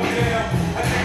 don't care.